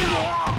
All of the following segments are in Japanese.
Yeah!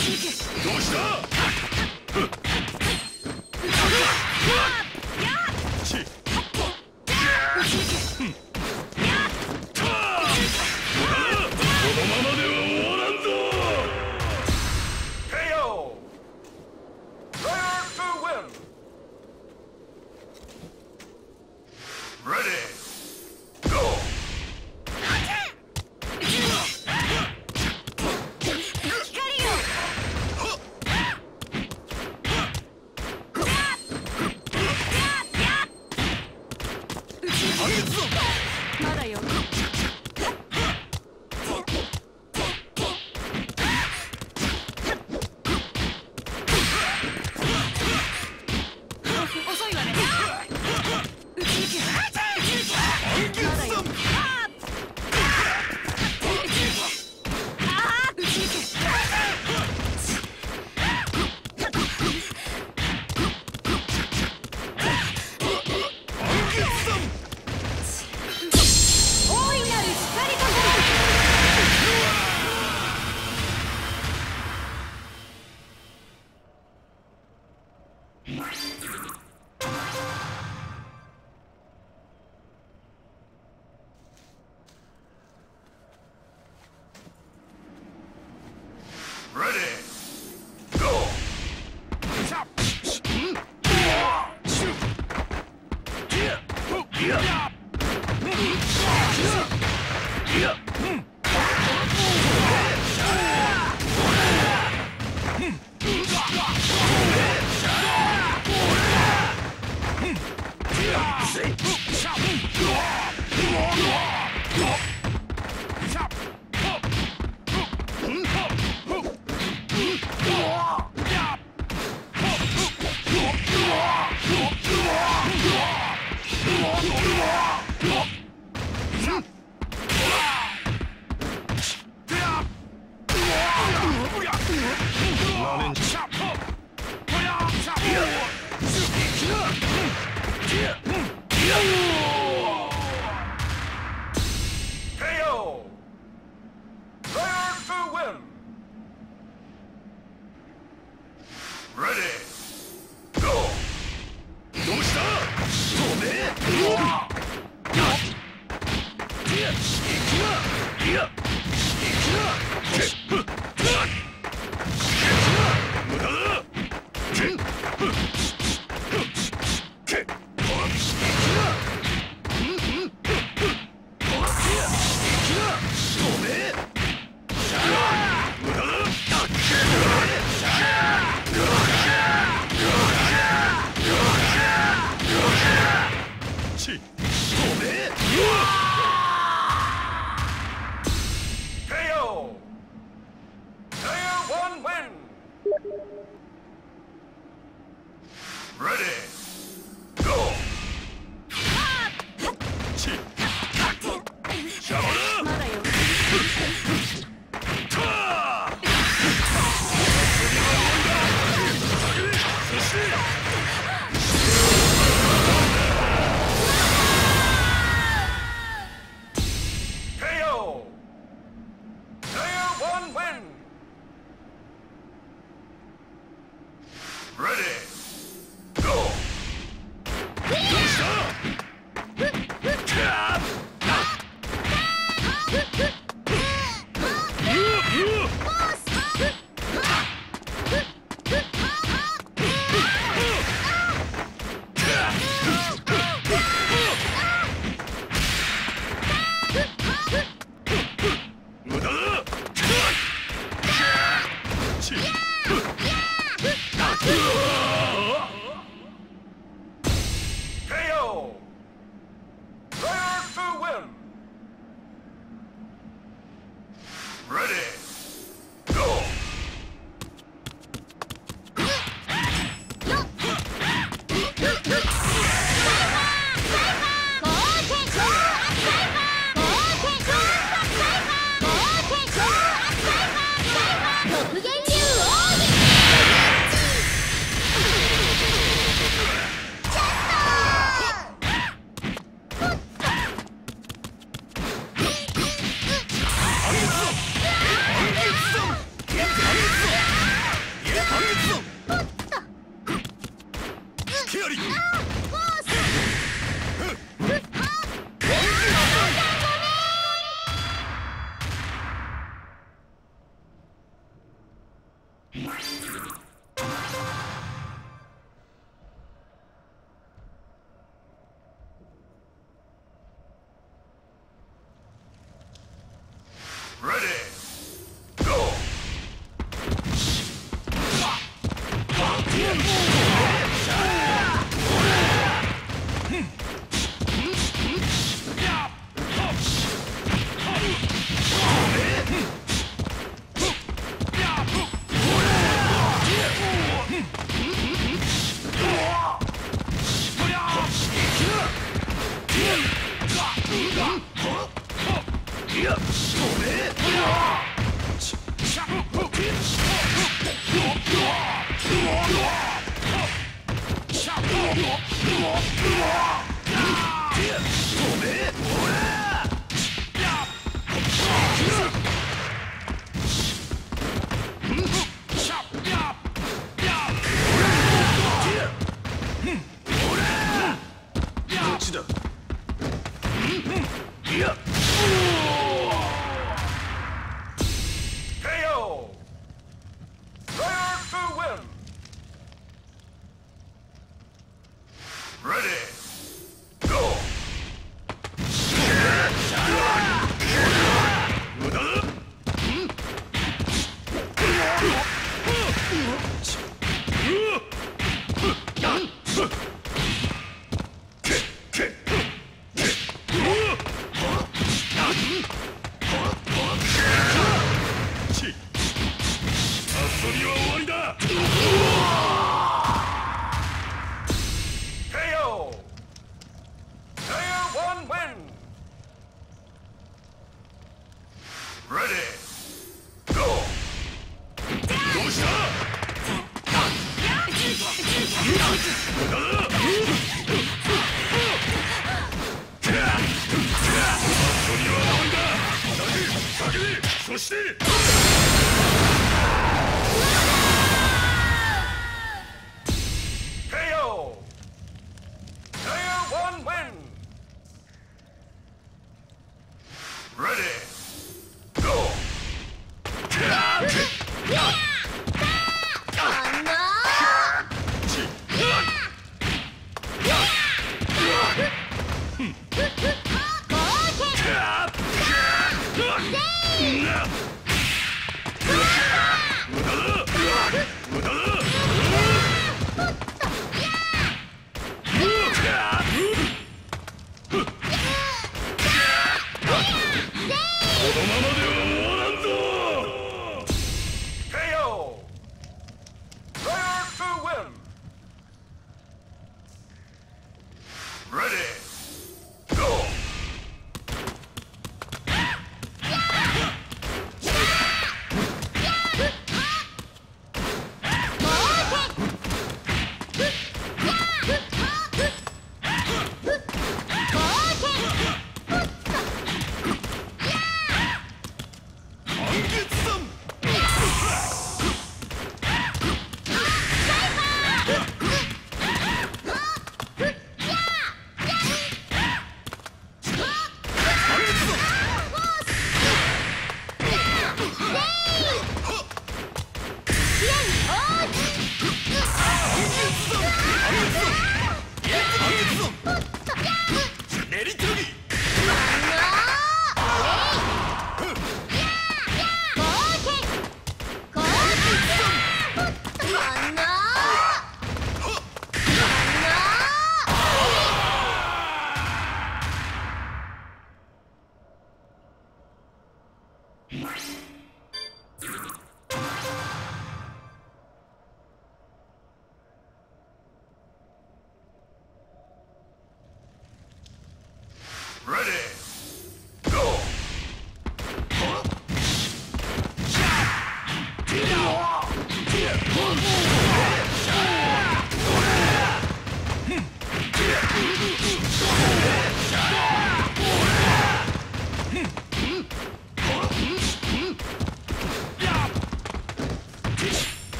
どうした？いや行くないくな Dang! Boom!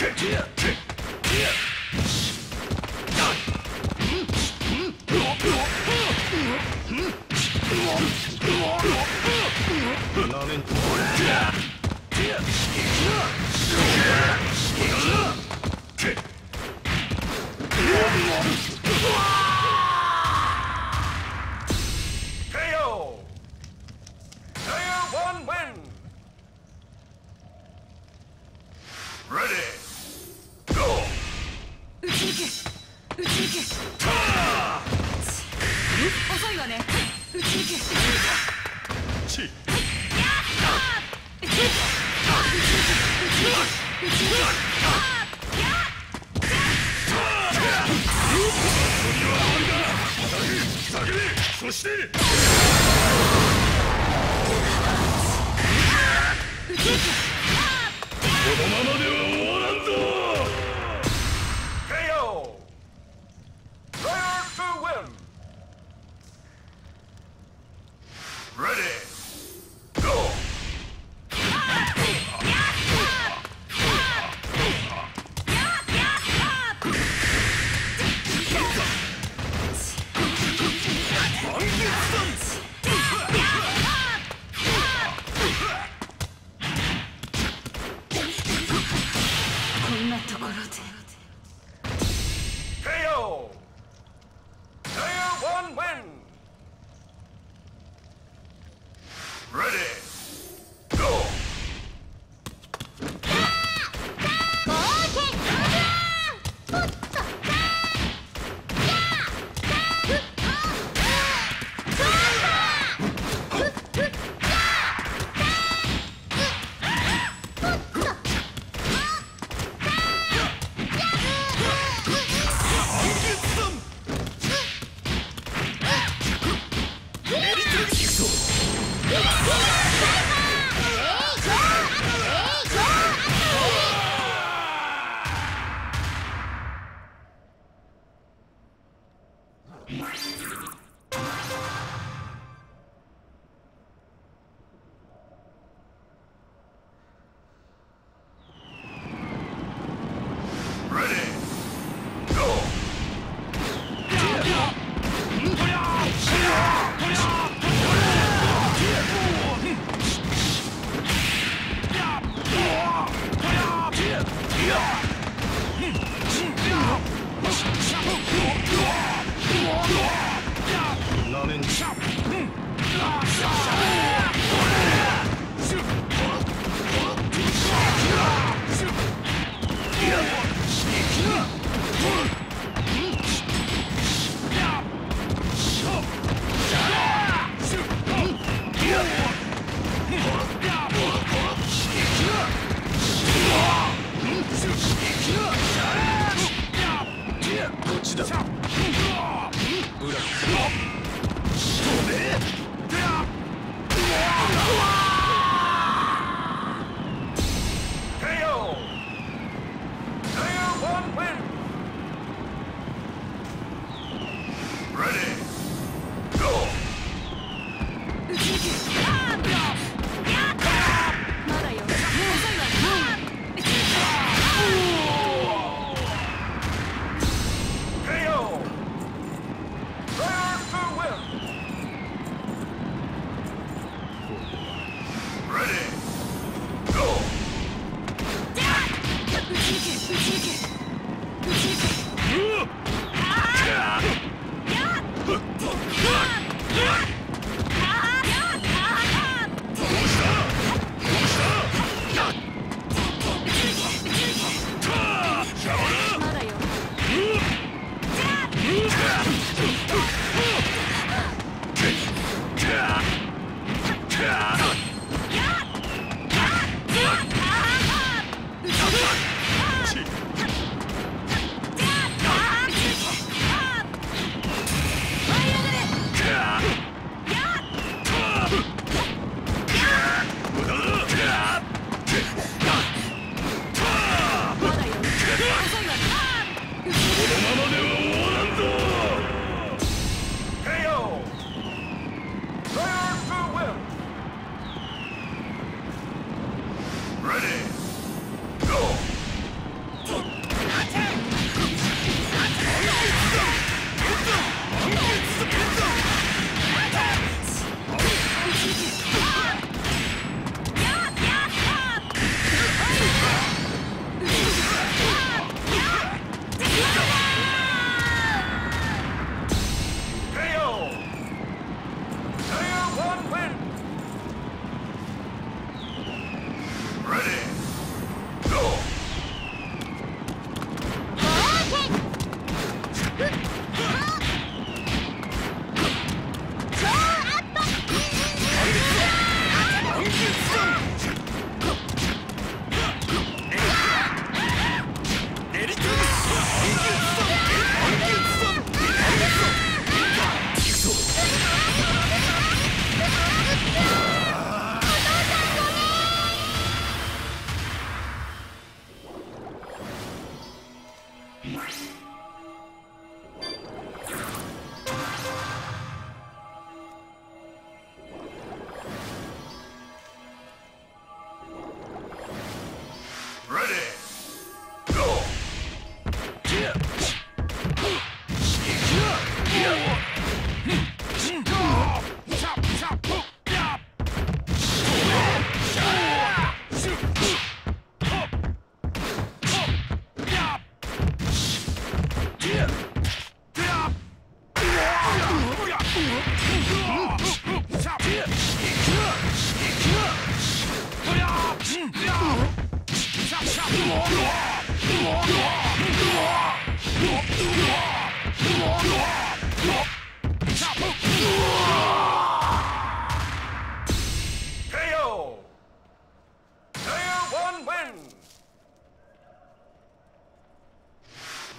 Not in. Yeah. Yeah. そして。このままでは None in. ブラックしとめ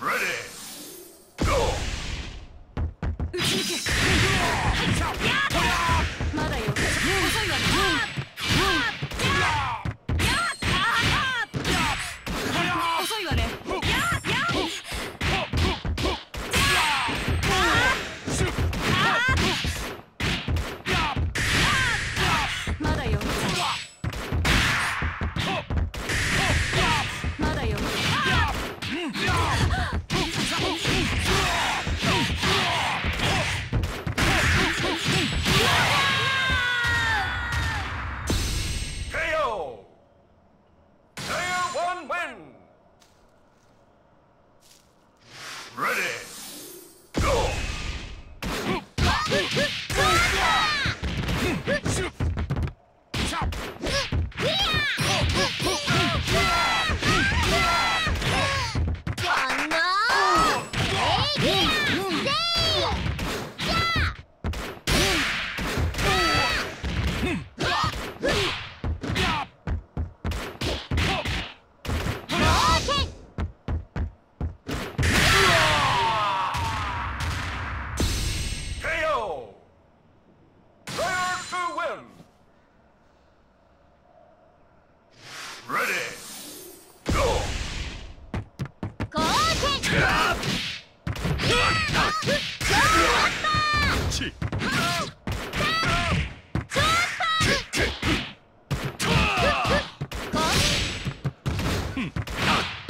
Ready!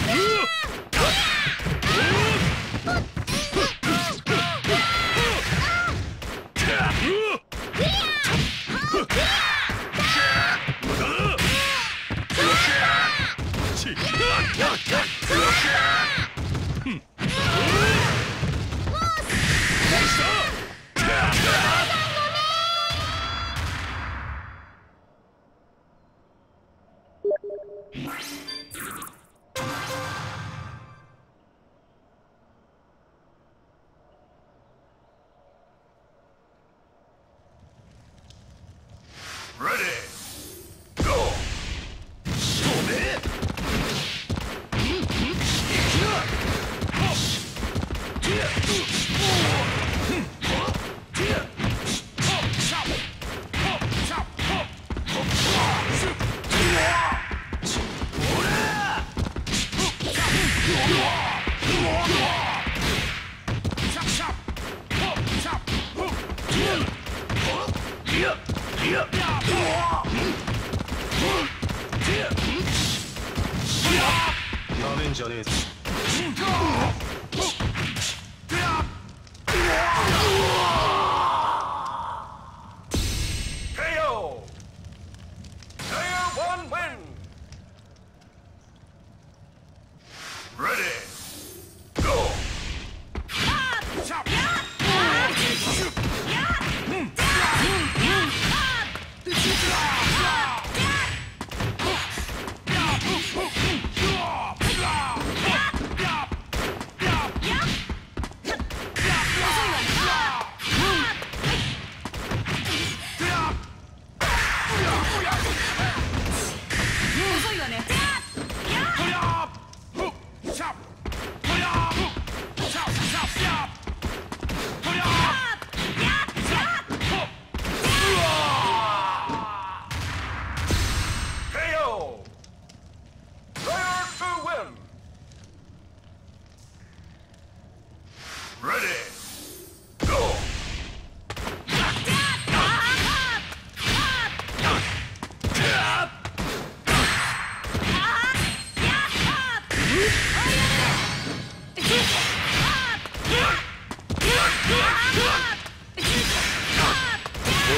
うわ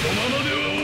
このままでは